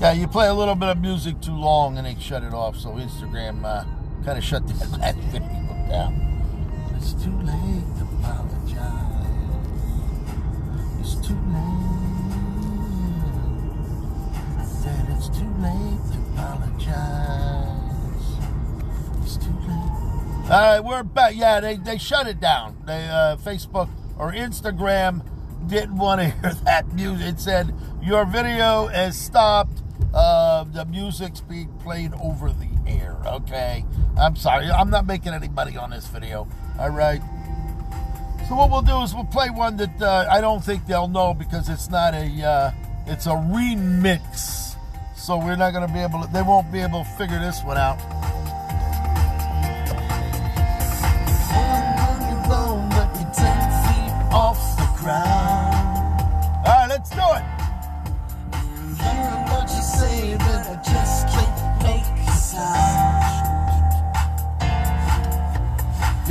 Yeah, you play a little bit of music too long and they shut it off. So Instagram uh, kind of shut that last video down. It's too late to apologize. It's too late. I said it's too late to apologize. It's too late. All right, we're back. Yeah, they, they shut it down. They uh, Facebook or Instagram didn't want to hear that music. It said your video has stopped. Uh, the music's being played over the air. Okay, I'm sorry. I'm not making any money on this video. All right. So what we'll do is we'll play one that uh, I don't think they'll know because it's not a uh, it's a remix. So we're not going to be able to. They won't be able to figure this one out.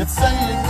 You're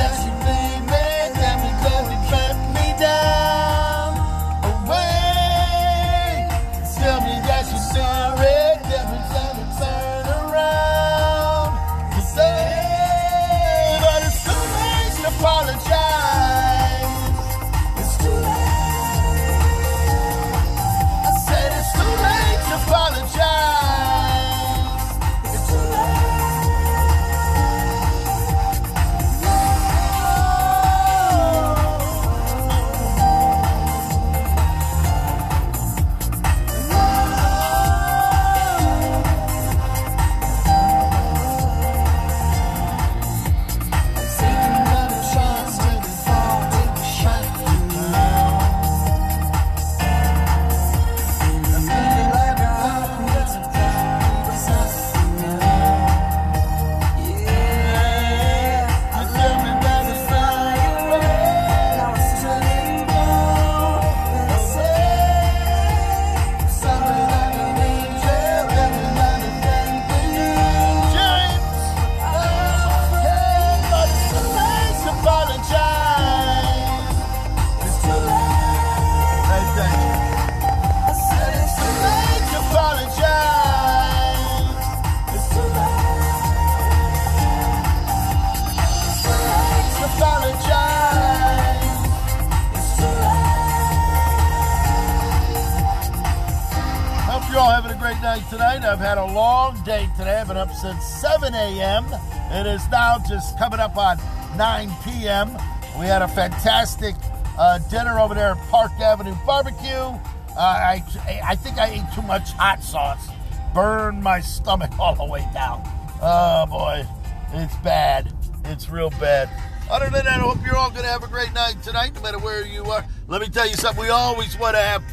night tonight. I've had a long day today. I've been up since 7 a.m. It is now just coming up on 9 p.m. We had a fantastic uh, dinner over there at Park Avenue Barbecue. Uh, I, I think I ate too much hot sauce. Burned my stomach all the way down. Oh boy, it's bad. It's real bad. Other than that, I hope you're all going to have a great night tonight, no matter where you are. Let me tell you something. We always want to have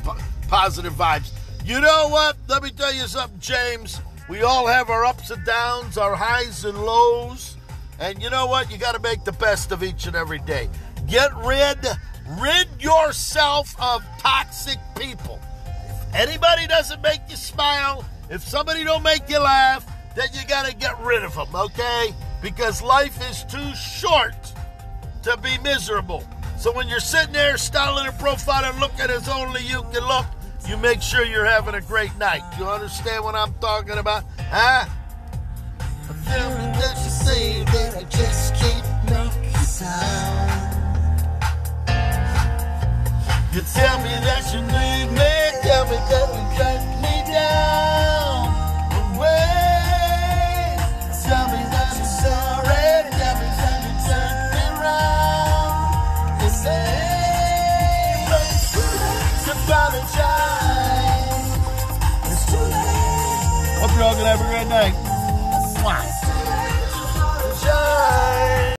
positive vibes. You know what? Let me tell you something, James. We all have our ups and downs, our highs and lows. And you know what? You got to make the best of each and every day. Get rid, rid yourself of toxic people. If anybody doesn't make you smile, if somebody don't make you laugh, then you got to get rid of them, okay? Because life is too short to be miserable. So when you're sitting there styling a profile and looking as only you can look, you make sure you're having a great night. You understand what I'm talking about? Huh? Me that you say that I just can't make a sound. You tell me that you need me, tell me that you cut Hope you're all gonna have a great night.